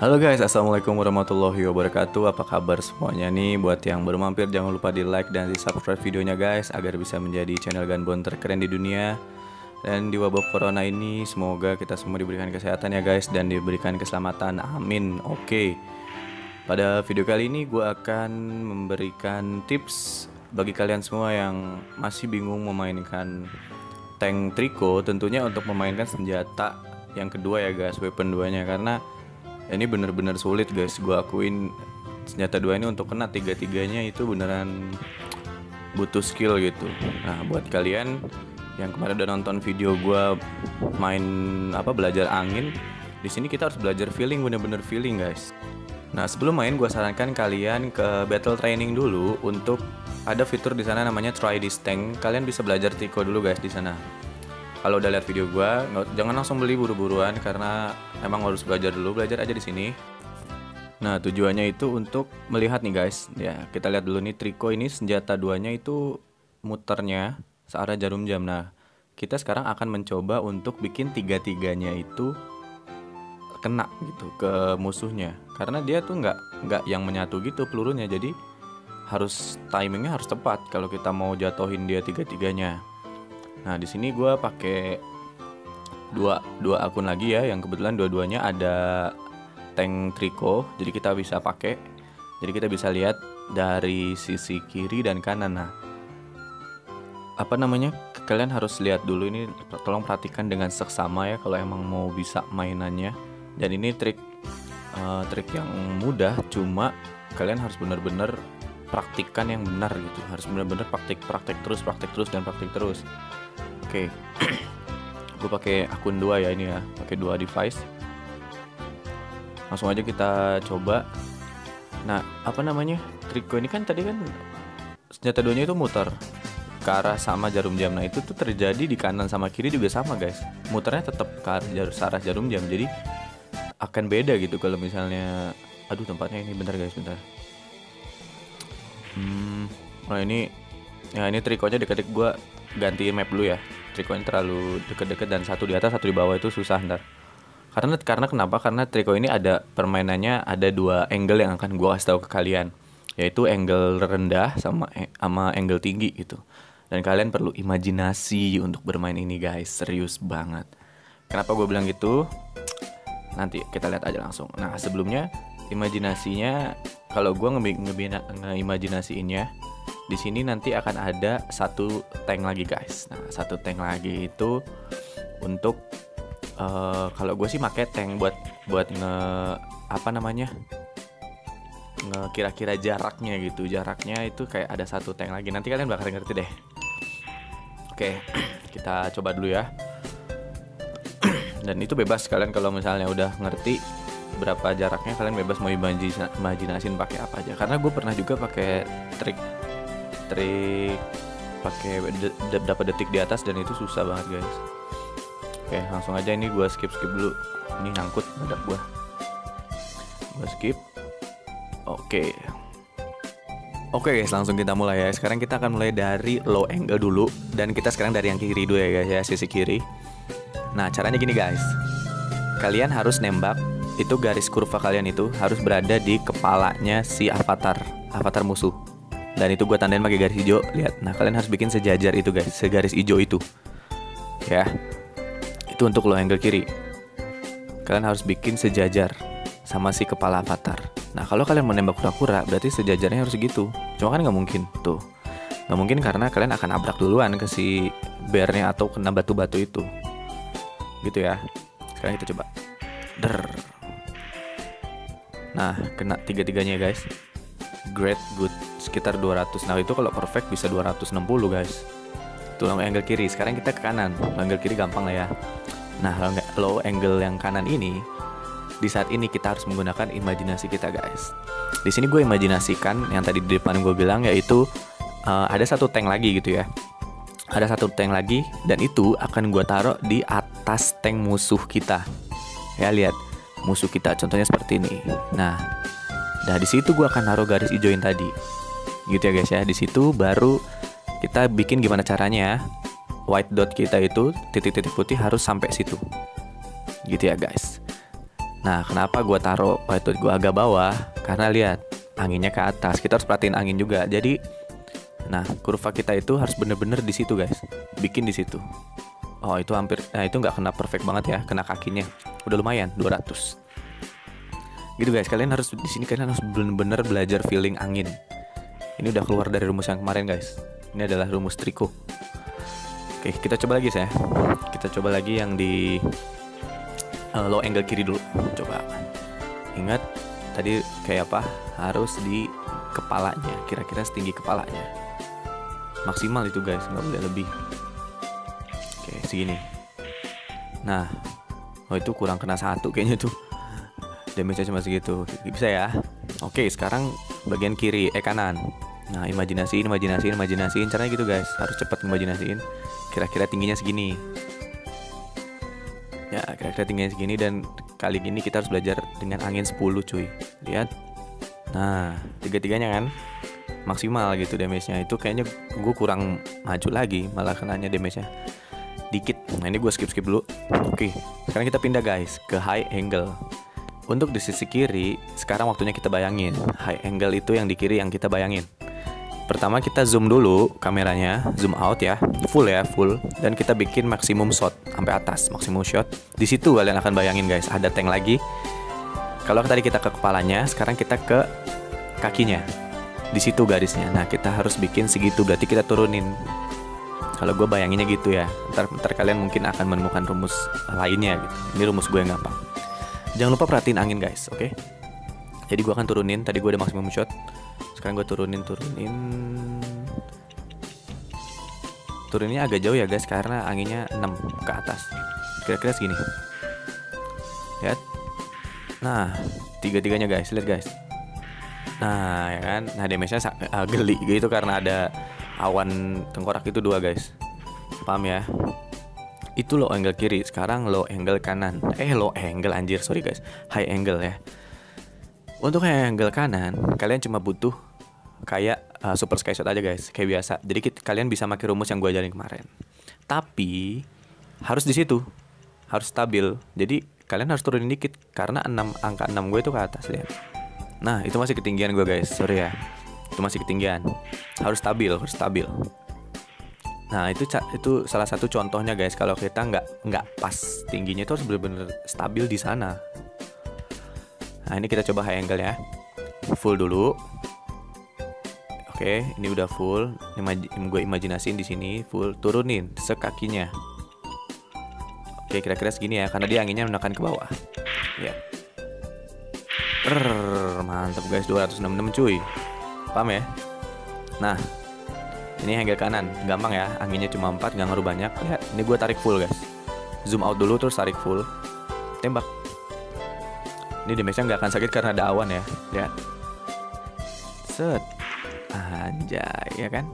Halo guys, assalamualaikum warahmatullahi wabarakatuh. Apa kabar semuanya nih? Buat yang baru mampir, jangan lupa di like dan di subscribe videonya guys, agar bisa menjadi channel Gunbon terkeren di dunia. Dan di wabah corona ini, semoga kita semua diberikan kesehatan ya guys, dan diberikan keselamatan. Amin. Oke. Pada video kali ini, gue akan memberikan tips bagi kalian semua yang masih bingung memainkan tank triko, tentunya untuk memainkan senjata yang kedua ya guys, weapon duanya karena ini bener-bener sulit guys. Gue akuin senjata dua ini untuk kena tiga-tiganya itu beneran butuh skill gitu. Nah buat kalian yang kemarin udah nonton video gue main apa belajar angin di sini kita harus belajar feeling bener-bener feeling guys. Nah sebelum main gue sarankan kalian ke battle training dulu untuk ada fitur di sana namanya try this tank. Kalian bisa belajar tiko dulu guys di sana kalau udah lihat video gue jangan langsung beli buru-buruan karena emang harus belajar dulu belajar aja di sini. Nah tujuannya itu untuk melihat nih guys. Ya kita lihat dulu nih triko ini senjata duanya itu muternya searah jarum jam. Nah kita sekarang akan mencoba untuk bikin tiga-tiganya itu kena gitu ke musuhnya. Karena dia tuh nggak nggak yang menyatu gitu pelurunya. Jadi harus timingnya harus tepat kalau kita mau jatohin dia tiga-tiganya Nah di sini gue pakai dua dua akun lagi ya, yang kebetulan dua-duanya ada tank triko, jadi kita bisa pakai. Jadi kita bisa lihat dari sisi kiri dan kanan. Nah, apa namanya? Kalian harus lihat dulu ini, tolong perhatikan dengan seksama ya kalau emang mau bisa mainannya. Dan ini trik uh, trik yang mudah, cuma kalian harus benar-benar praktikkan yang benar gitu. Harus benar-benar praktik praktik terus, praktik terus dan praktik terus. Oke. Okay. gue pakai akun dua ya ini ya, pakai dua device. Langsung aja kita coba. Nah, apa namanya? Triko ini kan tadi kan senjata duanya itu muter ke arah sama jarum jam. Nah, itu tuh terjadi di kanan sama kiri juga sama, guys. Muternya tetap ke arah jarum jam. Jadi akan beda gitu kalau misalnya aduh tempatnya ini bentar guys, bentar. Hmm, nah ini ya ini trikonya dekat-dekat gue ganti map dulu ya. Triko ini terlalu deket-deket dan satu di atas satu di bawah itu susah ntar. Karena karena kenapa? Karena triko ini ada permainannya ada dua angle yang akan gua kasih tahu ke kalian. Yaitu angle rendah sama eh, sama angle tinggi gitu. Dan kalian perlu imajinasi untuk bermain ini guys. Serius banget. Kenapa gue bilang gitu? Nanti kita lihat aja langsung. Nah sebelumnya imajinasinya kalau gue ngeimajinasiinnya di sini nanti akan ada satu tank lagi guys. Nah satu tank lagi itu untuk uh, kalau gue sih pakai tank buat buat nge apa namanya nge kira-kira jaraknya gitu. Jaraknya itu kayak ada satu tank lagi. Nanti kalian bakal ngerti deh. Oke kita coba dulu ya. Dan itu bebas kalian kalau misalnya udah ngerti berapa jaraknya kalian bebas mau imajinasin pakai apa aja. Karena gue pernah juga pakai trik trik pakai dapat detik di atas dan itu susah banget guys. Oke langsung aja ini gue skip skip dulu. Ini nyangkut badak gue gue skip. Oke. Oke guys, langsung kita mulai ya. Sekarang kita akan mulai dari low angle dulu. Dan kita sekarang dari yang kiri dulu ya guys ya, sisi kiri. Nah, caranya gini guys. Kalian harus nembak itu garis kurva kalian itu harus berada di kepalanya si avatar, avatar musuh. Dan itu gue tandain pakai garis hijau lihat. Nah kalian harus bikin sejajar itu guys segaris hijau itu. Ya. Itu untuk lo angle kiri. Kalian harus bikin sejajar sama si kepala avatar. Nah kalau kalian menembak kura-kura berarti sejajarnya harus gitu. Cuma kan nggak mungkin. Tuh. Nggak mungkin karena kalian akan abrak duluan ke si bearnya atau kena batu-batu itu. Gitu ya. Sekarang kita coba. Der nah kena tiga-tiganya guys. Great good. Sekitar 200 nah itu kalau perfect bisa 260 guys. Itu low angle kiri. Sekarang kita ke kanan. Angle kiri gampang lah ya. Nah low angle yang kanan ini di saat ini kita harus menggunakan imajinasi kita guys. Di sini gue imajinasikan yang tadi di depan gue bilang yaitu uh, ada satu tank lagi gitu ya. Ada satu tank lagi dan itu akan gue taruh di atas tank musuh kita. Ya lihat musuh kita contohnya seperti ini nah Nah di situ gue akan naruh garis hijauin tadi gitu ya guys ya di situ baru kita bikin gimana caranya white dot kita itu titik-titik putih harus sampai situ gitu ya guys Nah, kenapa gue taruh itu gue agak bawah? Karena lihat anginnya ke atas. Kita harus perhatiin angin juga. Jadi, nah kurva kita itu harus bener-bener di situ guys. Bikin di situ. Oh itu hampir, nah itu nggak kena perfect banget ya, kena kakinya. Udah lumayan, 200 gitu guys kalian harus di sini kalian harus bener-bener belajar feeling angin. Ini udah keluar dari rumus yang kemarin guys. Ini adalah rumus triko oke kita coba lagi saya. Kita coba lagi yang di uh, low angle kiri dulu. Coba. Ingat tadi kayak apa? Harus di kepalanya kira-kira setinggi kepalanya. Maksimal itu guys. Nggak boleh lebih. Oke segini. Nah oh itu kurang kena satu kayaknya tuh. Damage-nya cuma segitu. Bisa ya? Oke sekarang bagian kiri eh kanan. Nah imajinasiin imajinasiin imajinasiin. Caranya gitu guys. Harus cepat imajinasiin. Kira-kira tingginya segini. Ya kira-kira tingginya segini dan kali ini kita harus belajar dengan angin 10 cuy. Lihat. Nah tiga-tiganya kan? Maksimal gitu damage-nya. Itu kayaknya gue kurang maju lagi. Malah kenanya damage-nya dikit nah ini gue skip skip dulu oke sekarang kita pindah guys ke high angle untuk di sisi kiri, sekarang waktunya kita bayangin. High angle itu yang di kiri yang kita bayangin. Pertama kita zoom dulu kameranya, zoom out ya, full ya, full. Dan kita bikin maksimum shot sampai atas, maksimum shot. Di situ kalian akan bayangin guys, ada tank lagi. Kalau tadi kita ke kepalanya, sekarang kita ke kakinya. Di situ garisnya. Nah kita harus bikin segitu, berarti kita turunin. Kalau gue bayanginnya gitu ya. Ntar, ntar kalian mungkin akan menemukan rumus lainnya gitu. Ini rumus gue yang gampang. Jangan lupa perhatiin angin guys, oke? Okay? Jadi gue akan turunin, tadi gue ada maksimum shot Sekarang gue turunin, turunin Turuninnya agak jauh ya guys, karena anginnya 6 ke atas Kira-kira segini Lihat Nah, tiga-tiganya guys, lihat guys Nah, ya kan Nah, damage-nya uh, geli gitu karena ada awan tengkorak itu dua guys. Paham ya? itu low angle kiri sekarang low angle kanan. Eh low angle anjir. Sorry guys. High angle ya. Untuk high angle kanan kalian cuma butuh kayak uh, super sky shot aja guys. Kayak biasa. Jadi kita, kalian bisa pakai rumus yang gue ajarin kemarin. Tapi harus di situ. Harus stabil. Jadi kalian harus turunin dikit. Karena 6 angka 6 gue itu ke atas lihat. Nah itu masih ketinggian gue guys. Sorry ya itu masih ketinggian harus stabil harus stabil Nah itu itu salah satu contohnya guys kalau kita nggak nggak pas tingginya itu harus benar-benar stabil di sana. Nah ini kita coba high angle ya, full dulu. Oke, ini udah full. Imaj gue imajinasiin di sini full. Turunin sekakinya. Oke, kira-kira segini ya, karena dia anginnya menekan ke bawah. Ya. Rrr, mantap guys, 266 cuy. Paham ya? Nah, ini angle kanan. Gampang ya anginnya cuma 4 nggak ngaruh banyak. Ya. Ini gue tarik full guys. Zoom out dulu terus tarik full. Tembak. Ini damage-nya nggak akan sakit karena ada awan ya. Lihat set. Anjay ya kan?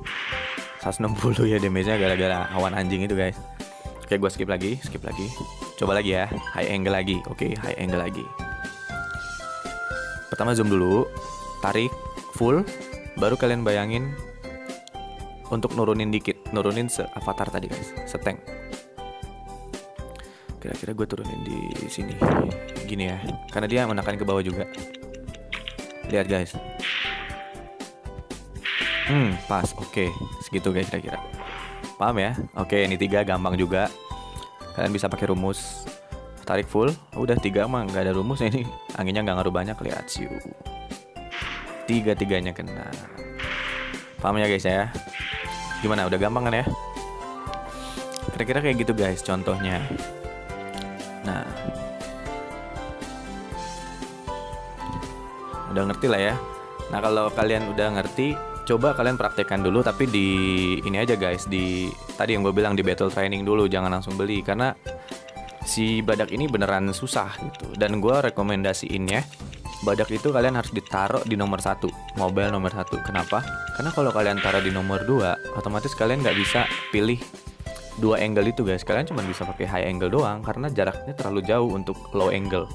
160 ya damage-nya gara-gara awan anjing itu guys. Oke gue skip lagi skip lagi. Coba lagi ya high angle lagi. Oke high angle lagi. Pertama zoom dulu tarik full baru kalian bayangin untuk nurunin dikit nurunin se avatar tadi guys seteng kira-kira gue turunin di sini gini ya karena dia menekan ke bawah juga. Lihat guys. Hmm pas oke okay. segitu guys kira-kira. Paham ya? Oke okay, ini tiga gampang juga. Kalian bisa pakai rumus. Tarik full udah tiga mah nggak ada rumus ini. Anginnya nggak ngaruh banyak lihat siu tiga tiganya kena paham ya guys ya Gimana udah gampang kan ya? Kira-kira kayak gitu guys contohnya. Nah. Udah ngerti lah ya. Nah, kalau kalian udah ngerti, coba kalian praktekkan dulu tapi di ini aja guys, di tadi yang gue bilang di battle training dulu, jangan langsung beli karena si badak ini beneran susah gitu. Dan gue rekomendasiin ya badak itu kalian harus ditaruh di nomor satu mobile nomor satu. Kenapa? Karena kalau kalian taruh di nomor dua otomatis kalian nggak bisa pilih dua angle itu guys. Kalian cuma bisa pakai high angle doang karena jaraknya terlalu jauh untuk low angle.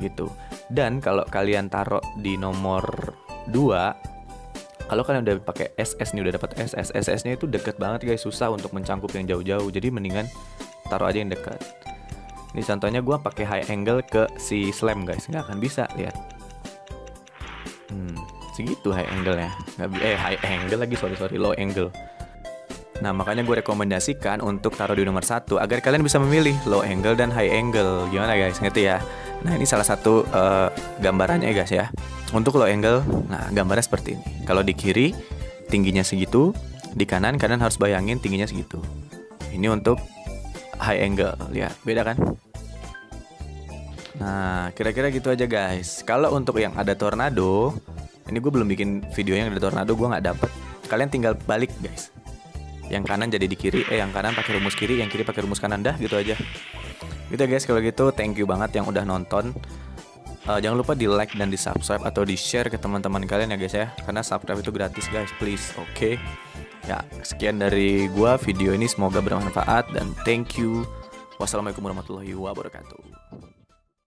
Gitu. Dan kalau kalian taruh di nomor dua kalau kalian udah pakai SS nih udah dapat SS SS nya itu deket banget guys. Susah untuk mencangkup yang jauh-jauh. Jadi mendingan taruh aja yang dekat Ini contohnya gue pakai high angle ke si slam guys, nggak akan bisa lihat. Hmm, segitu high angle nya. Nggak eh high angle lagi sorry sorry low angle. Nah makanya gue rekomendasikan untuk taruh di nomor satu agar kalian bisa memilih low angle dan high angle. Gimana guys, ngerti ya? Nah ini salah satu eh, gambarannya guys ya. Untuk low angle, nah gambarnya seperti ini. Kalau di kiri tingginya segitu, di kanan kalian harus bayangin tingginya segitu. Ini untuk high angle, lihat beda kan? Nah kira-kira gitu aja guys. Kalau untuk yang ada tornado, ini gue belum bikin videonya yang ada tornado, gue nggak dapet. Kalian tinggal balik guys. Yang kanan jadi di kiri eh yang kanan pakai rumus kiri yang kiri pakai rumus kanan dah gitu aja. Gitu ya guys kalau gitu. Thank you banget yang udah nonton. Eh, jangan lupa di like dan di subscribe atau di share ke teman-teman kalian ya guys ya. Karena subscribe itu gratis guys. Please oke ya sekian dari gua. Video ini semoga bermanfaat dan thank you. Wassalamualaikum warahmatullahi wabarakatuh